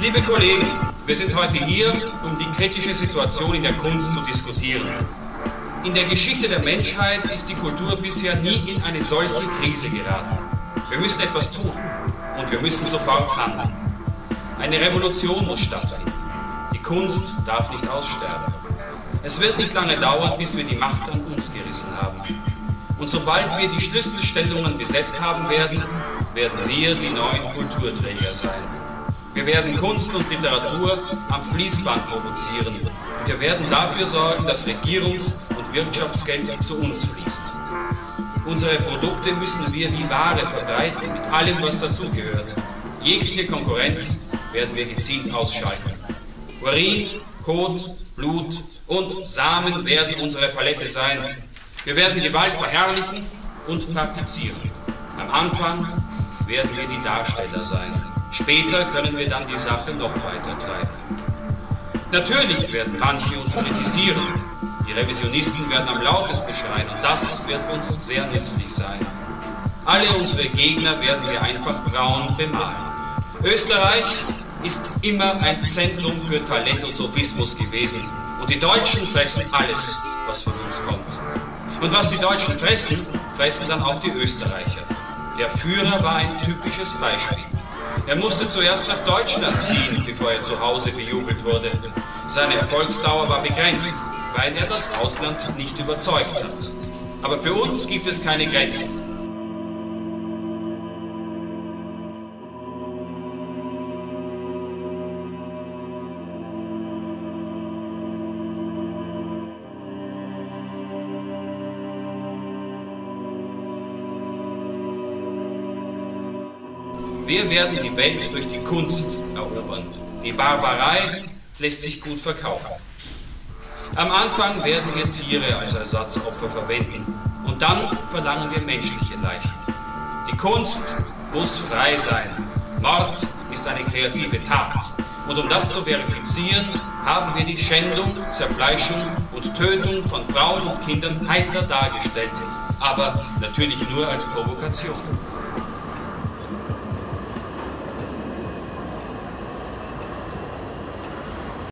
Liebe Kollegen, wir sind heute hier, um die kritische Situation in der Kunst zu diskutieren. In der Geschichte der Menschheit ist die Kultur bisher nie in eine solche Krise geraten. Wir müssen etwas tun und wir müssen sofort handeln. Eine Revolution muss stattfinden. Die Kunst darf nicht aussterben. Es wird nicht lange dauern, bis wir die Macht an uns gerissen haben. Und sobald wir die Schlüsselstellungen besetzt haben werden, werden wir die neuen Kulturträger sein. Wir werden Kunst und Literatur am Fließband produzieren und wir werden dafür sorgen, dass Regierungs- und Wirtschaftsgeld zu uns fließt. Unsere Produkte müssen wir wie Ware verbreiten, mit allem, was dazugehört. Jegliche Konkurrenz werden wir gezielt ausschalten. Urin, Kot, Blut und Samen werden unsere Palette sein. Wir werden Gewalt verherrlichen und praktizieren. Am Anfang werden wir die Darsteller sein. Später können wir dann die Sache noch weiter treiben. Natürlich werden manche uns kritisieren. Die Revisionisten werden am lautesten schreien und das wird uns sehr nützlich sein. Alle unsere Gegner werden wir einfach braun bemalen. Österreich ist immer ein Zentrum für Talent und Sophismus gewesen und die Deutschen fressen alles, was von uns kommt. Und was die Deutschen fressen, fressen dann auch die Österreicher. Der Führer war ein typisches Beispiel. Er musste zuerst nach Deutschland ziehen, bevor er zu Hause bejubelt wurde. Seine Erfolgsdauer war begrenzt, weil er das Ausland nicht überzeugt hat. Aber für uns gibt es keine Grenzen. Wir werden die Welt durch die Kunst erobern. Die Barbarei lässt sich gut verkaufen. Am Anfang werden wir Tiere als Ersatzopfer verwenden und dann verlangen wir menschliche Leichen. Die Kunst muss frei sein. Mord ist eine kreative Tat. Und um das zu verifizieren, haben wir die Schändung, Zerfleischung und Tötung von Frauen und Kindern heiter dargestellt, aber natürlich nur als Provokation.